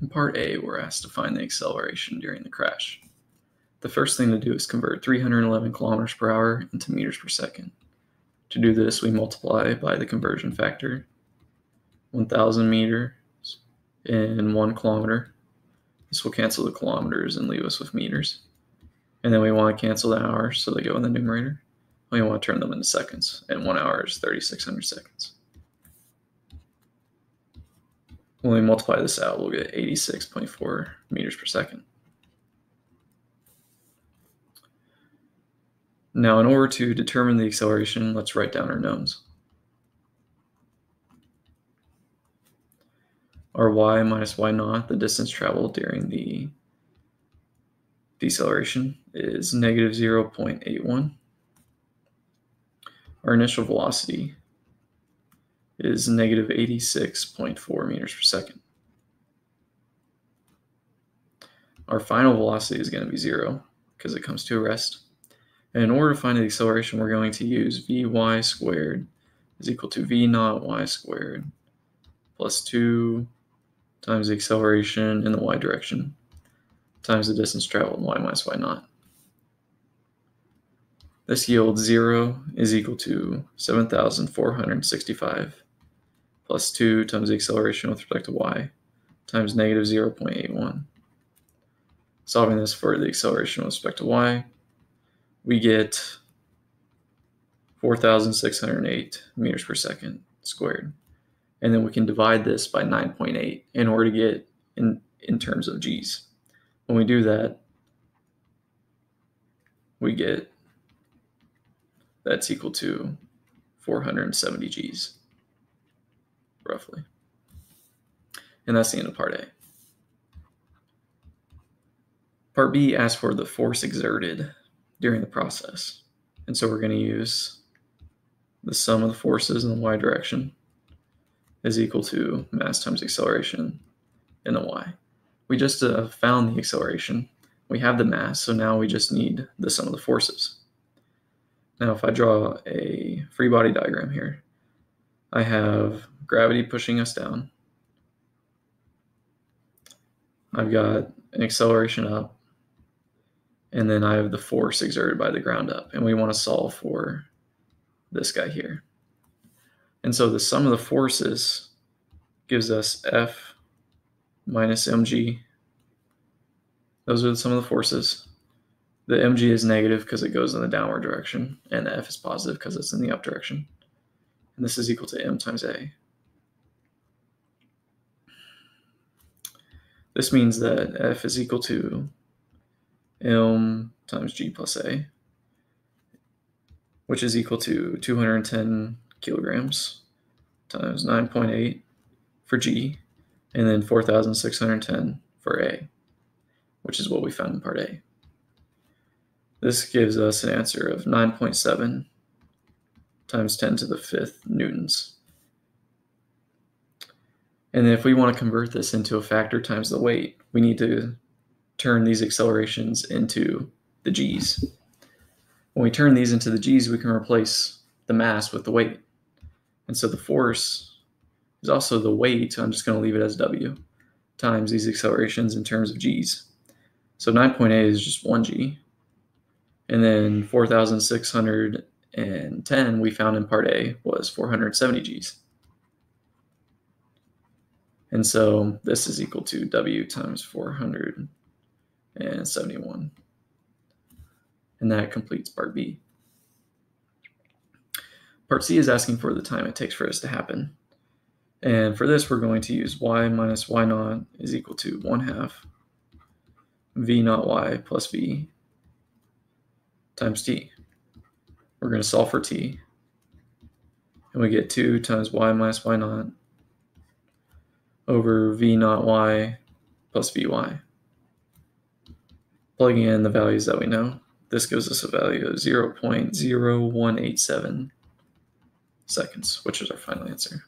In part A, we're asked to find the acceleration during the crash. The first thing to do is convert 311 kilometers per hour into meters per second. To do this, we multiply by the conversion factor, 1,000 meters in one kilometer. This will cancel the kilometers and leave us with meters. And then we want to cancel the hours, so they go in the numerator. We want to turn them into seconds, and one hour is 3,600 seconds. When we multiply this out, we'll get 86.4 meters per second. Now, in order to determine the acceleration, let's write down our knowns. Our y minus y naught, the distance traveled during the deceleration, is negative 0.81. Our initial velocity is negative 86.4 meters per second. Our final velocity is going to be zero because it comes to a rest. And in order to find the acceleration, we're going to use vy squared is equal to v naught y squared plus 2 times the acceleration in the y direction times the distance traveled, in y minus y naught. This yields 0 is equal to 7,465 plus 2 times the acceleration with respect to y times negative 0.81. Solving this for the acceleration with respect to y, we get 4,608 meters per second squared. And then we can divide this by 9.8 in order to get in, in terms of g's. When we do that, we get that's equal to 470 g's roughly. And that's the end of part A. Part B asks for the force exerted during the process. And so we're going to use the sum of the forces in the y direction is equal to mass times acceleration in the y. We just uh, found the acceleration. We have the mass, so now we just need the sum of the forces. Now, if I draw a free body diagram here, I have gravity pushing us down. I've got an acceleration up, and then I have the force exerted by the ground up, and we want to solve for this guy here. And so the sum of the forces gives us F minus mg. Those are the sum of the forces. The mg is negative because it goes in the downward direction, and the F is positive because it's in the up direction. And this is equal to m times a. This means that F is equal to m times g plus a, which is equal to 210 kilograms times 9.8 for g, and then 4,610 for a, which is what we found in part A. This gives us an answer of 9.7 times 10 to the fifth newtons. And then if we want to convert this into a factor times the weight, we need to turn these accelerations into the g's. When we turn these into the g's, we can replace the mass with the weight. And so the force is also the weight, I'm just going to leave it as w, times these accelerations in terms of g's. So 9.8 is just 1g. And then 4,610 we found in part A was 470 g's. And so this is equal to W times 471. And that completes part B. Part C is asking for the time it takes for this to happen. And for this, we're going to use y minus y naught is equal to 1 half v naught y plus v times t. We're going to solve for t. And we get 2 times y minus y naught over v naught y plus vy. Plugging in the values that we know, this gives us a value of 0.0187 seconds, which is our final answer.